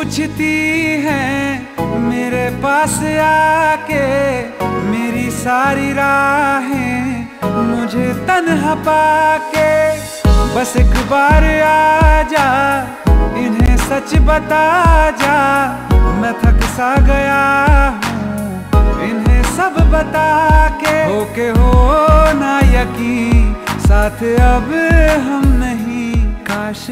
पूछती है, मेरे पास आके मेरी सारी राहें, मुझे तनहा पाके। बस एक बार आ जा इन्हें सच बता जा, मैं थक सा गया हूँ, इन्हें सब बता के। हो के हो ना यकीन, साथ अब हम नहीं, काश